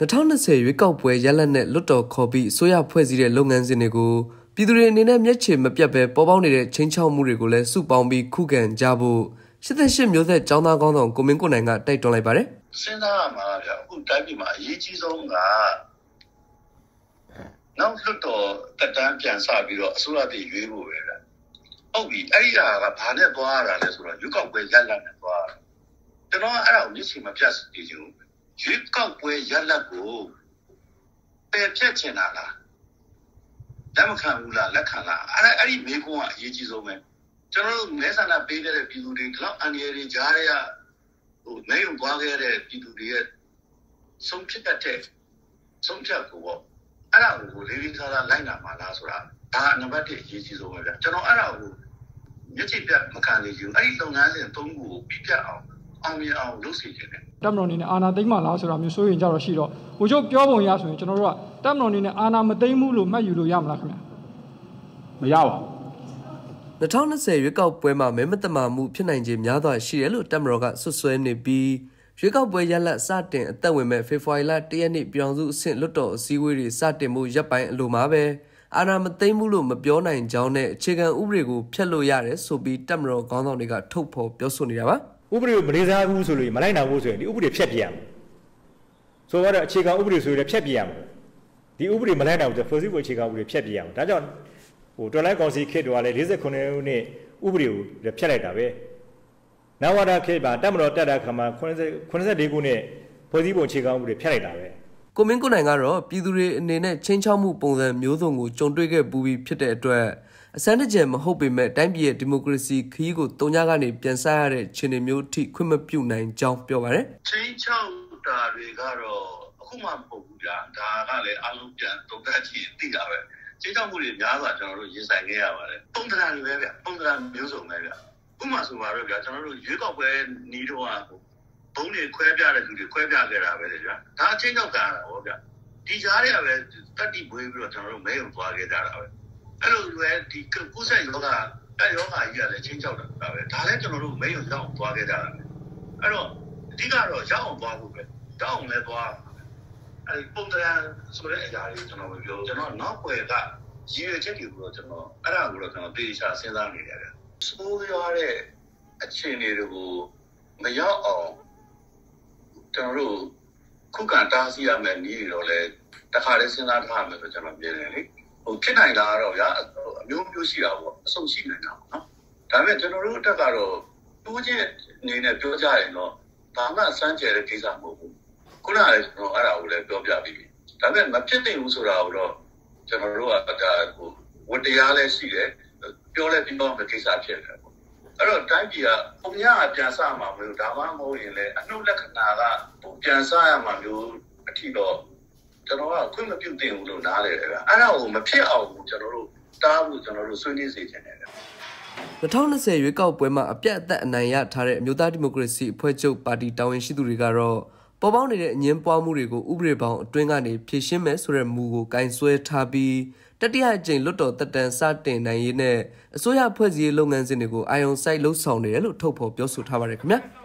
2020ရွေးကောက်ပွဲရလဒ်နဲ့လွတ်တော်ခေါ်ပြီးအစိုးရဖွဲ့စည်းတဲ့လုပ်ငန်းစဉ်တွေကိုပြည်သူတွေအနေနဲ့မျက်ခြေမပြတ်ပဲပေါ်ပေါက်နေတဲ့ချင်းချောက်မှုတွေကိုလည်းစုပေါင်းပြီးခုခံကြဖို့88မျိုးဆက်ចောင်းသားကောင်းဆောင်ကိုမင်းကိုနိုင်ကတိုက်တွန်းလိုက်ပါတယ်စဉ်းစားရမှာဗျအခုတိုင်းပြည်မှာအရေးကြီးဆုံးကနောက်လွတ်တော်တက်တန်းပြန်စပြီးတော့အစိုးရတည်ရွေးဖို့ပဲဗျဟုတ်ပြီအဲ့ဒီဟာကဘာနဲ့သွားရတာလဲဆိုတော့ရွေးကောက်ပွဲရလဒ်နဲ့သွားကျွန်တော်အဲ့ဒါကိုမျက်ခြေမပြတ်နေချင်ဘူး ရွေးကောက်ပွဲရလဒ်ကိုပယ်ဖြတ်ချင်တာလားလက်မခံဘူးလားလက်ခံလားအဲ့အဲ့ဒီမေးခွန်းကအရေးကြီးဆုံးပဲကျွန်တော်တို့မဲဆန္ဒပေးခဲ့တဲ့ပြည်သူတွေဒီလောက်အန်ရည်ကြားရဟိုမဲရုံသွားခဲ့တဲ့ပြည်သူတွေရဲ့ဆုံးဖြတ်တဲ့ဆုံးဖြတ်ကိုပေါ့အဲ့ဒါကိုလေးလေးစားစားလိုက်နာမှာလားဆိုတာဒါနံပါတ်1အရေးကြီးဆုံးပဲဗျကျွန်တော်အဲ့ဒါကိုမျက်စိပြတ်မခံနေဘူးအဲ့ဒီလုပ်ငန်းစဉ်၃ခုကိုပြပြအောင် အောင်မြင်အောင်လုပ်စီခြင်းတယ်တက်မတော်အနေနဲ့အာဏာသိမ်းမှလားဆိုတာမျိုးစိုးရင်ကြတော့ရှိတော့ဟိုချုပ်ပြောပုံရဆိုရင်ကျွန်တော်တို့ကတက်မတော်အနေနဲ့အာဏာမသိမ်းဘူးလို့မှတ်ယူလို့ရမလားခင်ဗျာမရပါဘူး2020ရွေးကောက်ပွဲမှာမဲမတမာမှုဖြစ်နိုင်ခြေများစွာရှိတယ်လို့တက်မတော်ကဆွဆွဲနေပြီးရွေးကောက်ပွဲရလဒ်စတင်အသက်ဝင်မဲ့ဖေဖော်ဝါရီလ၁ရက်နေ့ပြောင်စုအဆင့်လွတ်တော်အစည်းအဝေးတွေစတင်မှုရပ်ပိုင်းအလိုမှာပဲအာဏာမသိမ်းဘူးလို့မပြောနိုင်ကြောင်းနဲ့အခြေခံဥပဒေကိုဖျက်လို့ရတယ်ဆိုပြီးတက်မတော်ခေါင်းဆောင်တွေကထုတ်ဖော်ပြောဆိုနေတာပါ ဥပဒေကိုမလေးစားဘူးဆိုလို့မလိုက်နိုင်ဘူးဆိုရင်ဒီဥပဒေဖျက်ပြရမယ်ဆိုတော့အခြေခံဥပဒေဆိုရင်လည်းဖျက်ပြရမယ်ဒီဥပဒေမလိုက်နိုင်ဘူးဆိုဖွဲ့စည်းပုံအခြေခံဥပဒေဖျက်ပြရမယ်ဒါကြောင့်ဟိုတော်လိုင်းကောင်စီခေတ်တော်ကလည်း49ခုနှစ်ဥပဒေကိုဖျက်လိုက်တာပဲနဝရခေတ်မှာတက်မတော်တက်တာခါမှာ84ခုနှစ်ဖွဲ့စည်းပုံအခြေခံဥပဒေဖျက်လိုက်တာပဲ ကိုမင်းကိုနိုင်ကတော့ပြည်သူတွေအနေနဲ့ချင်းချောက်မှုပုံစံမျိုးစုံကိုကြုံတွေ့ခဲ့ပူပြီးဖြစ်တဲ့အတွက်အစမ်းတကြဲမဟုတ်ပေမဲ့တိုင်းပြည်ရဲ့ဒီမိုကရေစီခရီးကိုတုံညာကနေပြန်ဆရတဲ့ခြေနေမျိုးထိခွင့်မပြုနိုင်ကြောင်းပြောပါတယ်ချင်းချောက်တာတွေကတော့အခုမှမဟုတ်ဘူးကြာဒါကလည်းအလုံးပြန်တုံ့တက်ကြည့်သိတာပဲချင်းချောက်မှုတွေများစွာကျွန်တော်တို့ရင်ဆိုင်ခဲ့ရပါတယ်ပုံသဏ္ဍာန်တွေပဲဗျပုံသဏ္ဍာန်မျိုးစုံပဲဗျဥပမာဆိုပါတော့ဗျကျွန်တော်တို့ရွေးကောက်ပွဲနီးတော့ ဘုံတွေခွဲပြတဲ့သူတွေခွဲပြခဲ့တာပဲလေဗျာဒါအချင်းချောက်တာဟောဗျဒီကြားတွေကပဲတက်တိပွေးပြီးတော့ကျွန်တော်တို့မဲရုံသွားခဲ့ကြတာပဲအဲ့လိုပဲဒီကုသယောဂတက်ယောဂကြီးကလည်းချင်းချောက်တာပဲဒါလည်းကျွန်တော်တို့မဲရုံရောက်သွားခဲ့ကြတာပဲအဲ့တော့အဓိကတော့ရောက်အောင်သွားဖို့ပဲတောင်းလည်းသွားအဲ့ဒီပုံတရံဆိုတဲ့အရာလေးကျွန်တော်မပြောကျွန်တော်နောက်ွယ်ကရည်ရွယ်ချက်တွေကိုတော့ကျွန်တော်အဲ့ဒါကိုတော့ကျွန်တော်တေချာစဉ်းစားနေရတယ်ဆိုးရွားတဲ့အခြေအနေတွေကိုမရောက်အောင် ကျွန်တော်တို့ခုခံတားဆီးရမယ်နည်းတွေတော့လည်းတခါလေးစဉ်းစားထားမယ်ဆိုကျွန်တော်ပြောတယ်လေဟိုဖြစ်နိုင်တာတော့ဗျာအမျိုးမျိုးရှိတာပေါ့အဆုံးရှိနိုင်တာပေါ့နော်ဒါပေမဲ့ကျွန်တော်တို့အတက်ကတော့တိုးချင်းအနေနဲ့ပြောကြရင်တော့ဘာမှစမ်းကြဲတဲ့ကိစ္စမဟုတ်ဘူးခုနကလည်းကျွန်တော်အဲ့ဒါကိုလည်းပြောပြပြီးပြီဒါပေမဲ့မဖြစ်နိုင်ဘူးဆိုတာကိုတော့ကျွန်တော်တို့ကဒါဟိုဝတရားလည်းရှိတယ်ပြောလဲပြီးတော့ကိစ္စဖြစ်တယ်ပေါ့ အဲ့တော့တိုင်းပြည်ကပုံရပြန်စမှာမလို့ဒါမှမဟုတ်ရင်လည်းအနှုတ်လက္ခဏာကဟိုပြန်စရမှာမျိုးအထီတော့ကျွန်တော်ကခွင့်မပြုသင့်ဘူးလို့နားလေတယ်ဗျအဲ့ဒါကိုမဖြစ်အောင်ကျွန်တော်တို့တားဖို့ကျွန်တော်တို့ဆွေးနွေးစေချင်တယ်ဗျ2020ရွေးကောက်ပွဲမှာအပြတ်အသက်အနိုင်ရထားတဲ့အမျိုးသားဒီမိုကရေစီအဖွဲ့ချုပ်ပါတီတာဝန်ရှိသူတွေကတော့ ပေါ်ပေါက်နေတဲ့အငင်းပွားမှုတွေကိုဥပဒေပေါင်းအတွင်းကနေဖြေရှင်းမယ်ဆိုတဲ့မူကိုကင်ဆွဲထားပြီးတတိယအကြိမ်လွတ်တော်တက်တန်စတင်နိုင်ရေးနဲ့အစိုးရဖွဲ့စည်းရေးလုပ်ငန်းစဉ်တွေကိုအာယုံစိုက်လှုပ်ဆောင်နေတယ်လို့ထုတ်ဖော်ပြောဆိုထားပါတယ်ခင်ဗျာ။